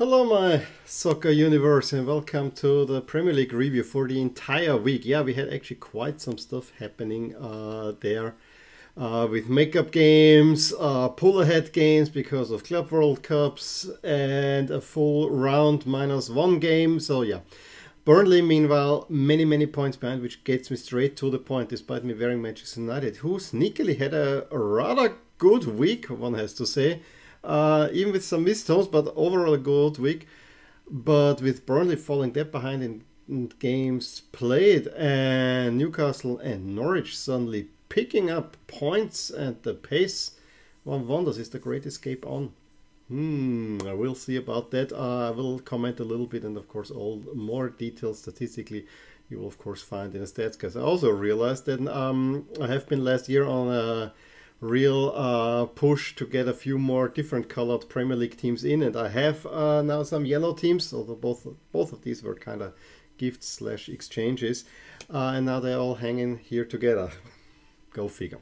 Hello, my soccer universe, and welcome to the Premier League review for the entire week. Yeah, we had actually quite some stuff happening uh, there uh, with makeup games, uh, pull ahead games because of Club World Cups, and a full round minus one game. So, yeah. Burnley, meanwhile, many, many points behind, which gets me straight to the point, despite me wearing Manchester United, who sneakily had a, a rather good week, one has to say. Uh, even with some missed homes, but overall a good week. But with Burnley falling that behind in, games played, and Newcastle and Norwich suddenly picking up points at the pace, one wonders is the great escape on. Hmm, I will see about that. Uh, I will comment a little bit, and of course, all more details statistically you will of course find in the stats. Because I also realized that um, I have been last year on a real uh, push to get a few more different colored Premier League teams in, and I have uh, now some yellow teams. Although both both of these were kind of gifts slash exchanges, uh, and now they're all hanging here together. Go figure.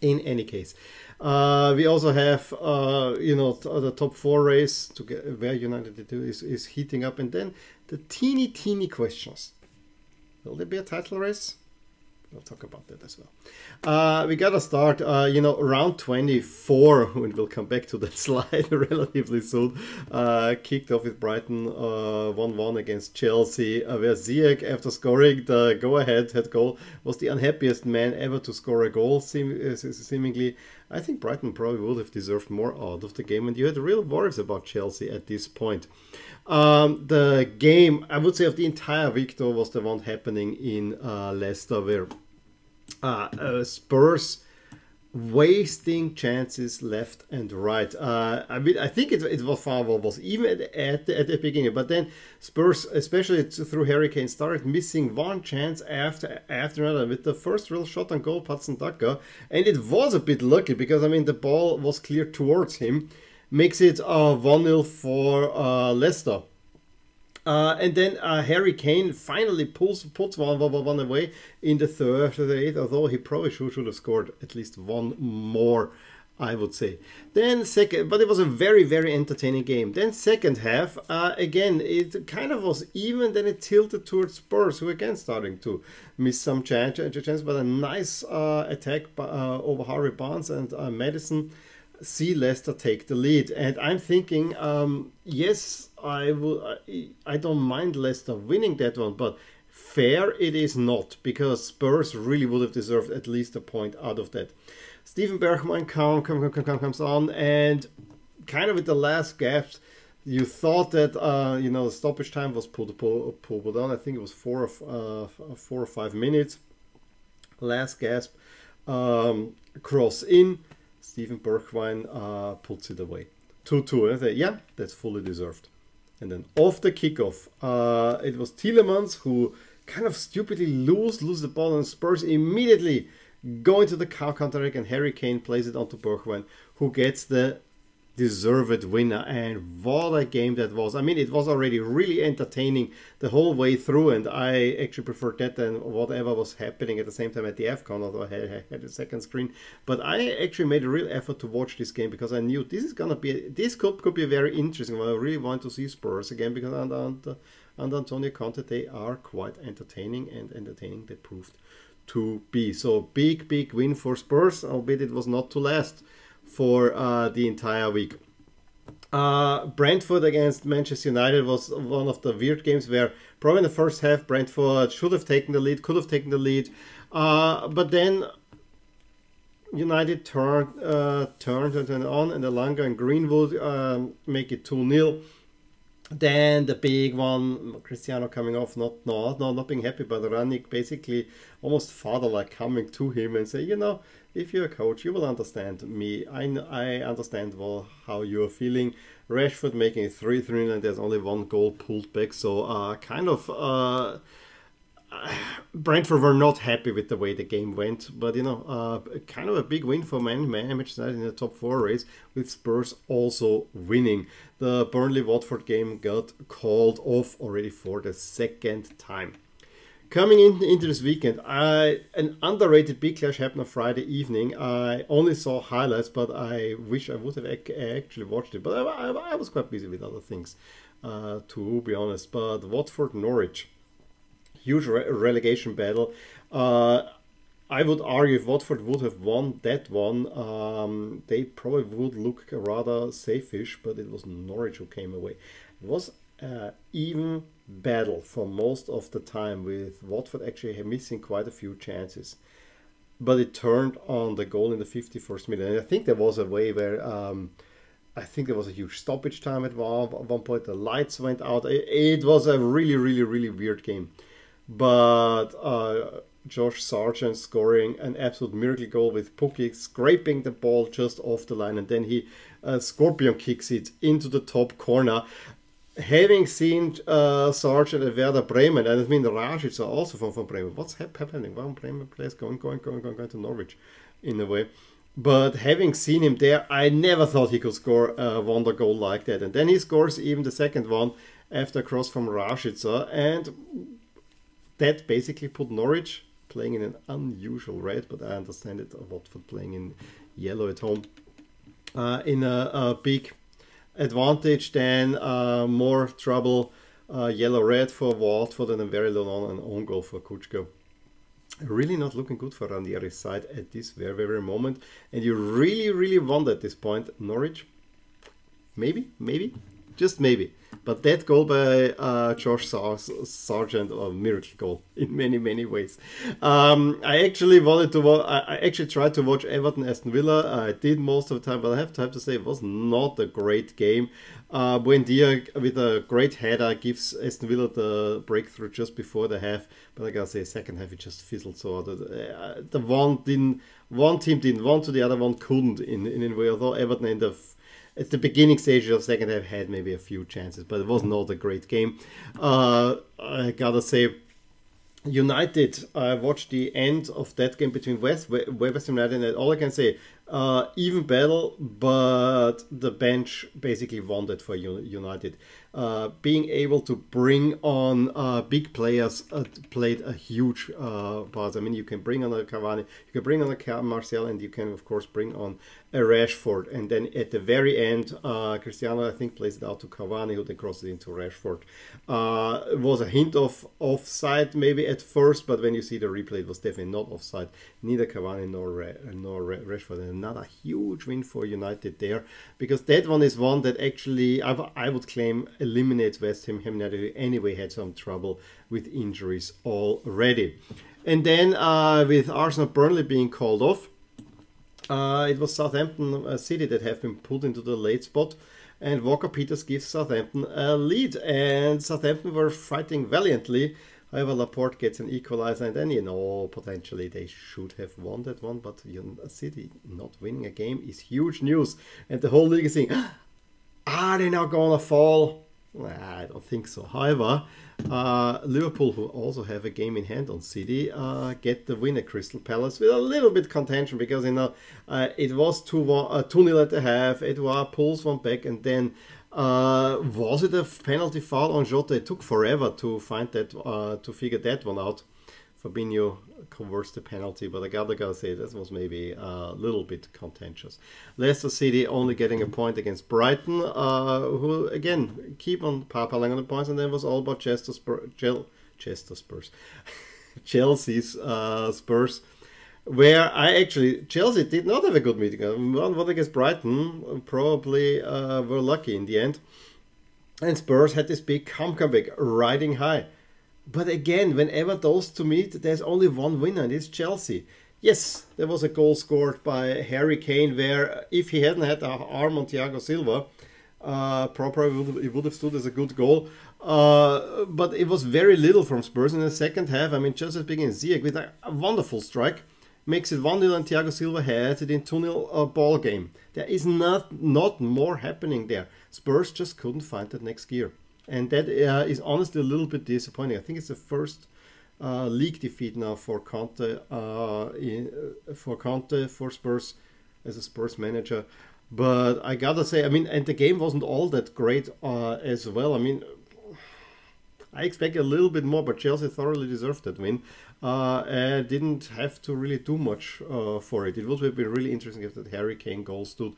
In any case, uh, we also have, uh, you know, the top four race to get where United is, is heating up, and then the teeny teeny questions. Will there be a title race? We'll talk about that as well. Uh, we gotta start, uh, you know, round 24, when we'll come back to that slide relatively soon, uh, kicked off with Brighton 1-1 uh, against Chelsea, uh, where Ziyech, after scoring the go-ahead head goal, was the unhappiest man ever to score a goal, seem uh, seemingly. I think Brighton probably would have deserved more out of the game, and you had real worries about Chelsea at this point. Um, the game, I would say, of the entire week, though, was the one happening in Leicester, where uh, uh, Spurs wasting chances left and right. Uh, I mean, I think it, it was was even at, at, the, at the beginning, but then Spurs, especially through Harry Kane, started missing one chance after after another. With the first real shot on goal, Patson Daka, and it was a bit lucky because I mean the ball was cleared towards him, makes it uh, one 0 for uh, Leicester. Uh, and then uh, Harry Kane finally pulls puts one, one, one away in the third the eighth, although he probably should, should have scored at least one more, I would say. Then second, but it was a very, very entertaining game. Then second half, uh, again, it kind of was even, then it tilted towards Spurs, who again starting to miss some chance, chance but a nice uh, attack by, uh, over Harvey Barnes and uh, Maddison see Leicester take the lead. And I'm thinking, um, yes, I will. I, don't mind Leicester winning that one, but fair it is not because Spurs really would have deserved at least a point out of that. Steven Bergwijn come, come, come, come, comes on and kind of with the last gaps, you thought that uh, you know the stoppage time was pulled pulled, pulled down. I think it was four or uh, four or five minutes. Last gasp, um, cross in Steven Bergwijn uh, puts it away. 2-2. I say, yeah, that's fully deserved. And then off the kickoff, uh, it was Tielemans who kind of stupidly lose lose the ball and Spurs immediately go into the counter and Harry Kane plays it onto Bergwijn, who gets the deserved winner. And what a game that was. I mean, it was already really entertaining the whole way through, and I actually preferred that than whatever was happening at the same time at the AFCON, although I had, had a second screen. But I actually made a real effort to watch this game because I knew this is gonna be this could could be very interesting. I really want to see Spurs again because under, under, under Antonio Conte they are quite entertaining and entertaining they proved to be. So big big win for Spurs, albeit it was not to last for uh, the entire week. Uh, Brentford against Manchester United was one of the weird games where probably in the first half Brentford should have taken the lead, could have taken the lead, uh, but then United turned uh, turned on, and Elanga and Greenwood um, make it two 0 Then the big one, Cristiano coming off, not not not, being happy, but Rangnick basically almost father-like coming to him and say, you know, if you're a coach, you will understand me. I, I understand well how you're feeling. Rashford making 3 3 and there's only one goal pulled back. So, uh, kind of. Uh, Brentford were not happy with the way the game went, but you know, uh, kind of a big win for Man Manchester United in the top four race, with Spurs also winning. The Burnley Watford game got called off already for the second time. coming in, into this weekend, I an underrated big clash happened on Friday evening. I only saw highlights, but I wish I would have actually watched it. But I, I, I was quite busy with other things, uh, to be honest. But Watford Norwich, huge re- relegation battle. Uh, I would argue if Watford would have won that one, um, they probably would look rather safe-ish, but it was Norwich who came away. It was uh, even battle for most of the time, with Watford actually missing quite a few chances. But it turned on the goal in the 51st minute. And I think there was a way where um, I think there was a huge stoppage time at one, at one point. The lights went out. It, it, was a really, really, really weird game. But uh, Josh Sargent scoring an absolute miracle goal with Pukki scraping the ball just off the line and then he uh, scorpion kicks it into the top corner having seen uh, Sargent at Werder Bremen, and I mean Rashica also from, from Bremen, what's happening? Why Bremen plays going, going, going, going, going to Norwich in a way. But having seen him there, I never thought he could score a wonder goal like that. And then he scores even the second one after a cross from Rashica. And that basically put Norwich playing in an unusual red, but I understand it, Watford playing in yellow at home, uh, in a, a big advantage, then uh, more trouble. Uh, yellow red for Watford and a very low on own goal for Kucka. Really not looking good for Ranieri's side at this very, very moment. And you really, really wonder at this point, Norwich, maybe, maybe, just maybe. But that goal by uh, Josh Sargent, a miracle goal in many, many ways. Um, I actually wanted to. I actually tried to watch Everton Aston Villa. I did most of the time, but I have to have to say it was not a great game. Uh, Buendia with a great header gives Aston Villa the breakthrough just before the half, but I gotta say, second half it just fizzled. So the, uh, the one didn't, one team didn't want to, the other one couldn't in in a way. Although Everton in the at the beginning stage of second half had maybe a few chances, but it was not a great game. Uh, I gotta say, United, I watched the end of that game between West, West United and all I can say, uh, even battle, but the bench basically that for United. Uh, being able to bring on uh, big players uh, played a huge uh, part. I mean, you can bring on a Cavani, you can bring on a Martial, and you can of course bring on Rashford. And then at the very end, uh, Cristiano I think plays it out to Cavani, who then crosses it into Rashford. it was a hint of offside maybe at first, but when you see the replay, it was definitely not offside. Neither Cavani nor nor Rashford. And another huge win for United there, because that one is one that actually I, I would claim eliminates West Ham. United anyway had some trouble with injuries already. And then uh, with Arsenal Burnley being called off, uh, it was Southampton uh, City that have been pulled into the late spot. And Walker Peters gives Southampton a lead. And Southampton were fighting valiantly. However, Laporte gets an equalizer, and then you know potentially they should have won that one. But City not winning a game is huge news, and the whole league is saying, "Are they now gonna fall?" I don't think so. However, uh, Liverpool, who also have a game in hand on City, uh, get the win at Crystal Palace with a little bit contention because you know uh, it was two one, uh, nil at the half. Was pulls one back, and then uh, was it a penalty foul on Jota? It took forever to find that uh, to figure that one out. Fabinho converts the penalty, but I gotta, gotta say this was maybe a little bit contentious. Leicester City only getting a point against Brighton, uh, who again keep on piling on the points, and then was all about Chester Spurs, Chester Spurs, Chelsea's uh, Spurs, where I actually Chelsea did not have a good meeting. One, one against Brighton, probably uh, were lucky in the end, and Spurs had this big comeback, riding high. But again, whenever those two meet, there's only one winner, and it's Chelsea. Yes, there was a goal scored by Harry Kane where if he hadn't had an arm on Thiago Silva, uh, probably it would have stood as a good goal. Uh, but it was very little from Spurs in the second half. I mean, just as beginning, Ziyech with a, a, wonderful strike makes it 1 0 and Thiago Silva has it in 2 0 uh, ball game. There is not, not more happening there. Spurs just couldn't find that next gear and that uh, is honestly a little bit disappointing. I think it's the first uh, league defeat now for Conte, uh, in, uh, for Conte for Spurs as a Spurs manager. But I gotta say, I mean, and the game wasn't all that great uh, as well. I mean, I expect a little bit more, but Chelsea thoroughly deserved that win. Uh, and didn't have to really do much uh, for it. It would have been really interesting if that Harry Kane goal stood.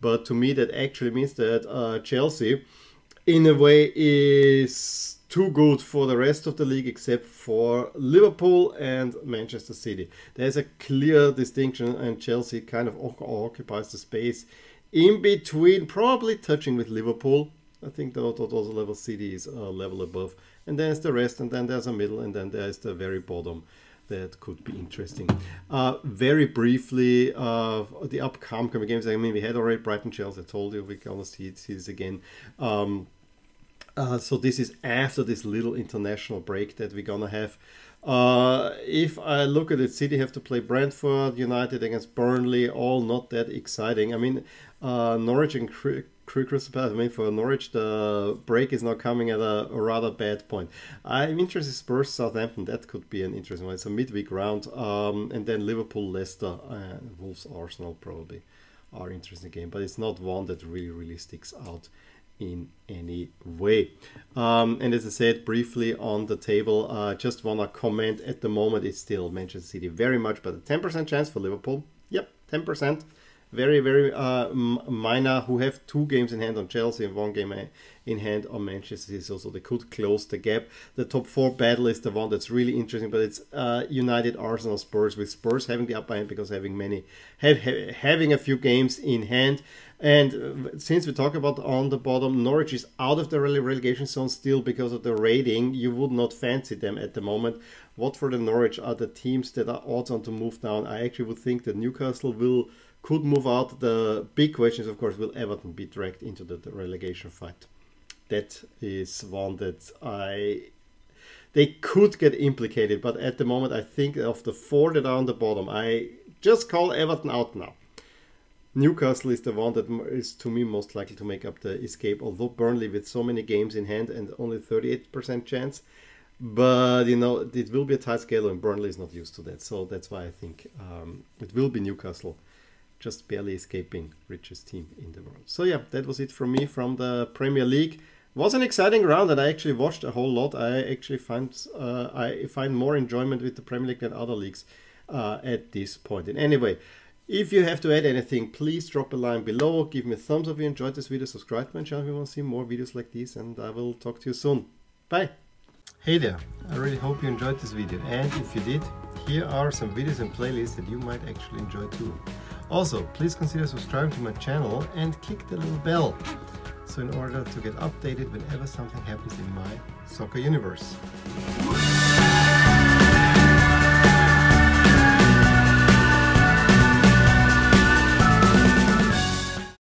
But to me, that actually means that uh, Chelsea, in a way, is too good for the rest of the league except for Liverpool and Manchester City. There's a clear distinction, and Chelsea kind of occupies the space in between, probably touching with Liverpool. I think those, those level City is a level above. And there's the rest, and then there's a middle, and then there's the very bottom that could be interesting. Uh, very briefly, uh, the upcoming games. I mean, we had already Brighton Chelsea. I told you we're gonna see, see this again. Um, uh, so this is after this little international break that we're gonna have. Uh, if I look at it, City have to play Brentford, United against Burnley, all not that exciting. I mean, uh, Norwich and Crystal Palace. I mean, for Norwich, the break is now coming at a, a rather bad point. I'm interested Spurs Southampton. That could be an interesting one. It's a midweek round, um, and then Liverpool, Leicester, Wolves, Arsenal probably are interesting game, but it's not one that really really sticks out in any way. Um, and as I said briefly on the table, uh, just want to comment at the moment it's still Manchester City very much, but a 10% chance for Liverpool. Yep, 10%. Very, very uh, minor, who have two games in hand on Chelsea and one game in hand on Manchester City, so, so they could close the gap. The top four battle is the one that's really interesting, but it's uh, United, Arsenal, Spurs, with Spurs having the upper hand because having many, have, having a few games in hand. And uh, since we talk about on the bottom, Norwich is out of the relegation zone still because of the rating. You would not fancy them at the moment. Watford and Norwich are the teams that are odds on to move down. I actually would think that Newcastle will could move out. The big question is, of course, will Everton be dragged into the, the relegation fight? That is one that I they could get implicated, but at the moment, I think of the four that are on the bottom, I just call Everton out now. Newcastle is the one that is to me most likely to make up the escape, although Burnley with so many games in hand and only 38% chance. But you know, it will be a tight scale, and Burnley is not used to that. So that's why I think um, it will be Newcastle just barely escaping richest team in the world. So yeah, that was it from me from the Premier League. Was an exciting round, and I actually watched a whole lot. I actually find uh, I find more enjoyment with the Premier League than other leagues uh, at this point. And anyway, if you have to add anything, please drop a line below. Give me a thumbs up if you enjoyed this video. Subscribe to my channel if you want to see more videos like these. And I will talk to you soon. Bye. Hey there. I really hope you enjoyed this video. And if you did, here are some videos and playlists that you might actually enjoy too. Also, please consider subscribing to my channel and click the little bell. So in order to get updated whenever something happens in my soccer universe.